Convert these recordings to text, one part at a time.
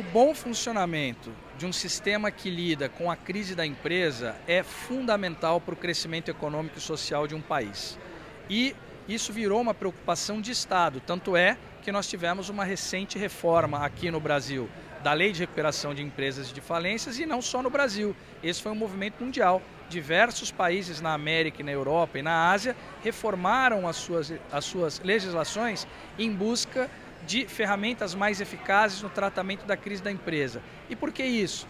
O bom funcionamento de um sistema que lida com a crise da empresa é fundamental para o crescimento econômico e social de um país. E isso virou uma preocupação de Estado, tanto é que nós tivemos uma recente reforma aqui no Brasil da Lei de Recuperação de Empresas de Falências e não só no Brasil. Esse foi um movimento mundial. Diversos países na América, na Europa e na Ásia reformaram as suas, as suas legislações em busca de ferramentas mais eficazes no tratamento da crise da empresa. E por que isso?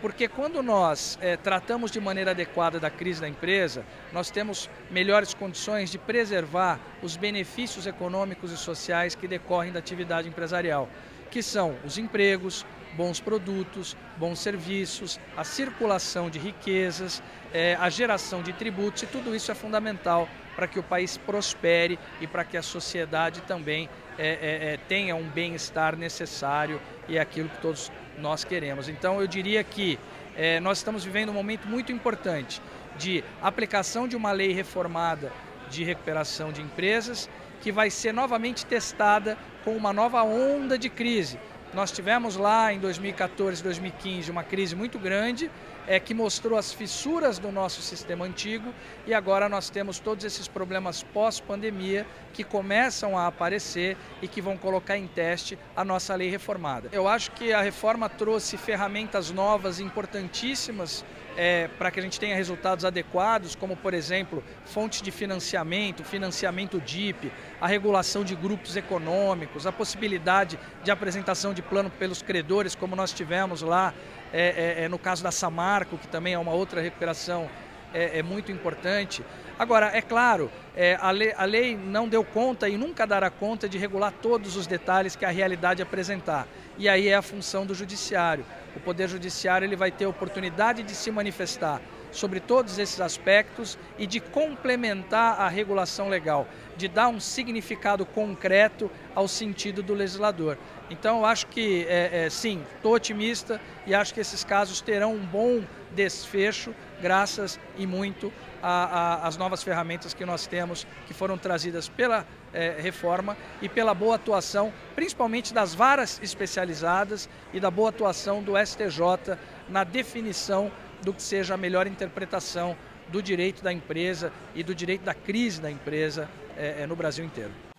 Porque quando nós é, tratamos de maneira adequada da crise da empresa, nós temos melhores condições de preservar os benefícios econômicos e sociais que decorrem da atividade empresarial, que são os empregos, bons produtos, bons serviços, a circulação de riquezas, é, a geração de tributos, e tudo isso é fundamental para que o país prospere e para que a sociedade também é, é, é tenha um bem-estar necessário e é aquilo que todos nós queremos. Então, eu diria que é, nós estamos vivendo um momento muito importante de aplicação de uma lei reformada de recuperação de empresas que vai ser novamente testada com uma nova onda de crise. Nós tivemos lá em 2014, 2015 uma crise muito grande é, que mostrou as fissuras do nosso sistema antigo e agora nós temos todos esses problemas pós-pandemia que começam a aparecer e que vão colocar em teste a nossa lei reformada. Eu acho que a reforma trouxe ferramentas novas importantíssimas é, para que a gente tenha resultados adequados, como por exemplo fontes de financiamento, financiamento DIP, a regulação de grupos econômicos, a possibilidade de apresentação de plano pelos credores, como nós tivemos lá é, é, é no caso da Samarco, que também é uma outra recuperação é, é, muito importante. Agora, é claro, é, a, lei, a, lei, não deu conta e nunca dará conta de regular todos os detalhes que a realidade apresentar. E aí é a função do judiciário. O Poder Judiciário ele vai ter oportunidade de se manifestar sobre todos esses aspectos e de complementar a regulação legal, de dar um significado concreto ao sentido do legislador. Então, eu acho que, é, é, sim, estou otimista e acho que esses casos terão um bom desfecho, graças e muito às novas ferramentas que nós temos, que foram trazidas pela é, reforma e pela boa atuação, principalmente das varas especializadas e da boa atuação do STJ na definição do que seja a melhor interpretação do direito da empresa e do direito da crise da empresa é, é, no Brasil inteiro.